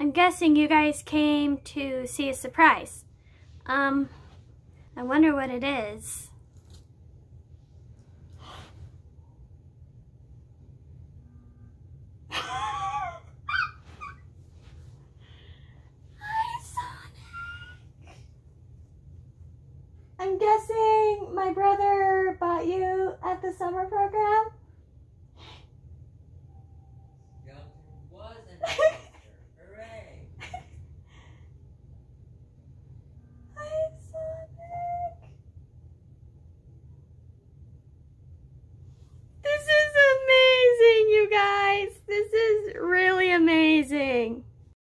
I'm guessing you guys came to see a surprise. Um, I wonder what it is. Hi, Sonic. I'm guessing my brother bought you at the summer program?